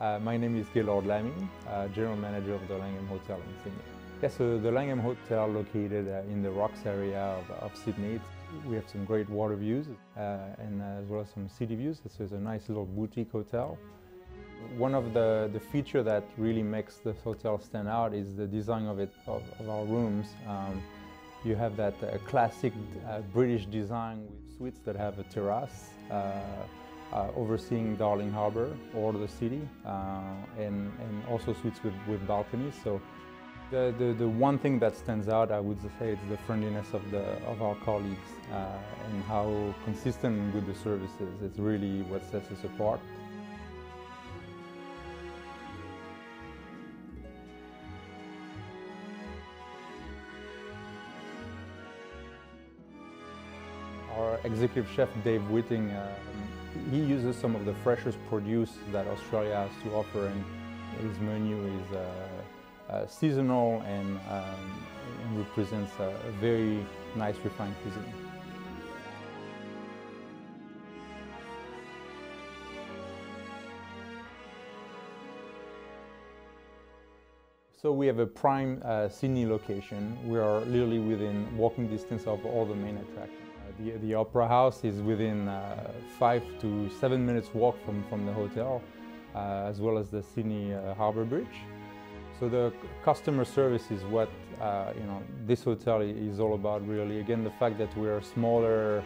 Uh, my name is Gaylord Lamy, uh, General Manager of the Langham Hotel in Sydney. Yeah, so the Langham Hotel located uh, in the Rocks area of, of, Sydney. We have some great water views uh, and as well as some city views. So it's a nice little boutique hotel. One of the, the feature that really makes this hotel stand out is the design of it, of, of our rooms. Um, you have that uh, classic uh, British design with suites that have a terrace uh, overseeing Darling Harbour or the city uh, and, and also suites with, with balconies. So the, the, the, one thing that stands out, I would say, is the friendliness of, the, of our colleagues uh, and how consistent and good the service is. It's really what sets us apart. Our executive chef, Dave Whiting, uh, he uses some of the freshest produce that Australia has to offer and his menu is uh, uh, seasonal and, um, represents a, a very nice refined cuisine. So we have a prime uh, Sydney location. We are literally within walking distance of all the main attractions. The, the Opera House is within uh, five to seven minutes walk from, from the hotel, uh, as well as the Sydney uh, Harbour Bridge. So the customer service is what uh, you know this hotel is all about really. Again, the fact that we're a smaller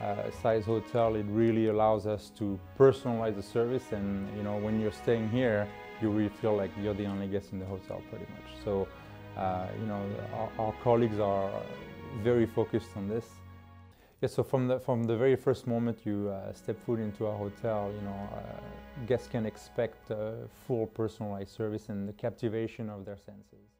uh, size hotel, it really allows us to personalize the service and you know when you're staying here, you really feel like you're the only guest in the hotel pretty much. So uh, you know our, our colleagues are very focused on this. Yeah, so from the, from the very first moment you uh, step foot into a hotel, you know, uh, guests can expect full personalized service and the captivation of their senses.